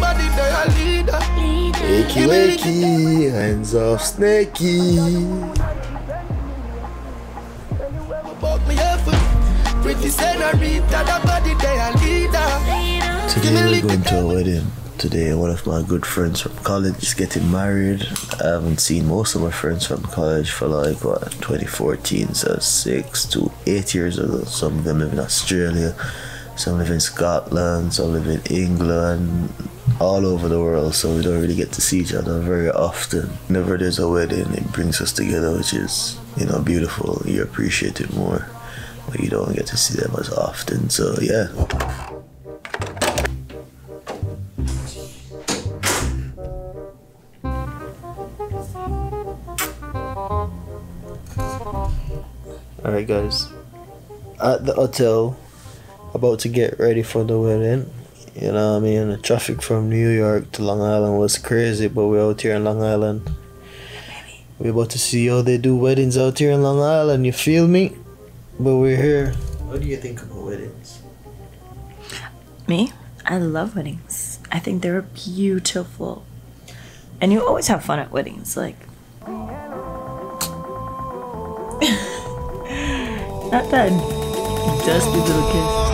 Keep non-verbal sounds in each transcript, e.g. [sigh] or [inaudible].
body, they a leader. Wakey, wakey, hands off snaky. Fuck me up. Pretty senorita, that body, they a leader. Today we're going to a wedding. Today one of my good friends from college is getting married. I haven't seen most of my friends from college for like what 2014, so six to eight years ago. Some of them live in Australia, some live in Scotland, some live in England, all over the world. So we don't really get to see each other very often. Whenever there's a wedding, it brings us together, which is you know beautiful. You appreciate it more, but you don't get to see them as often. So yeah. Alright, guys. At the hotel, about to get ready for the wedding. You know what I mean? The traffic from New York to Long Island was crazy, but we're out here in Long Island. We're about to see how they do weddings out here in Long Island, you feel me? But we're here. What do you think about weddings? Me? I love weddings. I think they're beautiful. And you always have fun at weddings. Like, [laughs] not that dusty little kiss.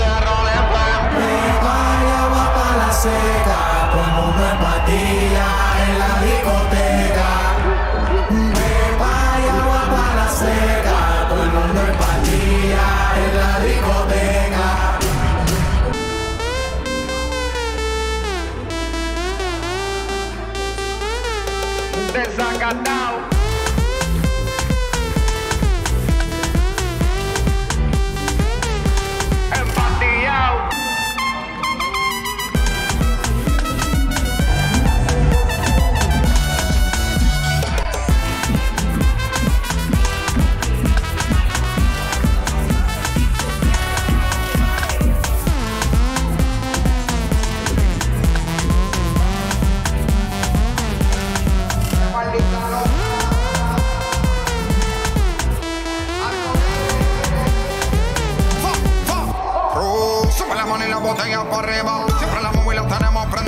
Botella para arriba. Siempre la móvil tenemos.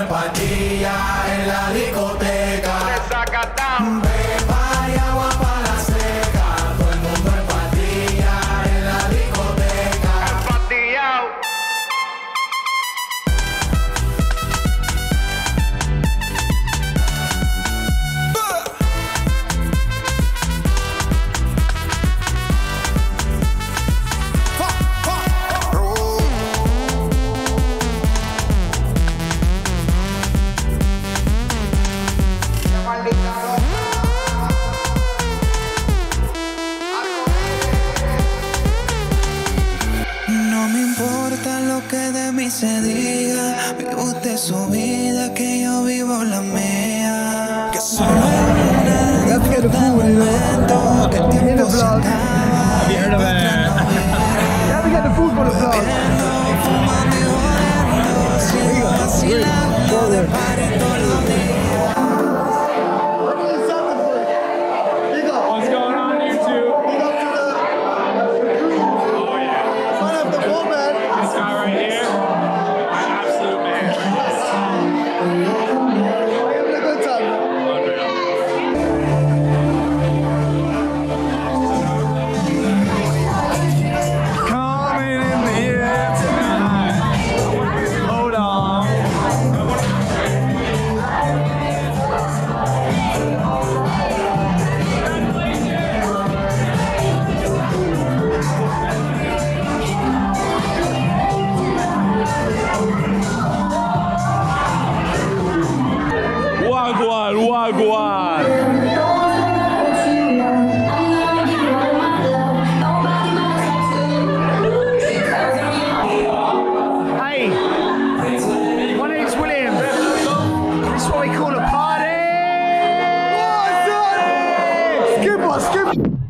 empatía en la discoteca. ni se diga. Vive usted su vida, que yo vivo la mía. Que solo el que el. Have you heard of it? Food for the vlog? you.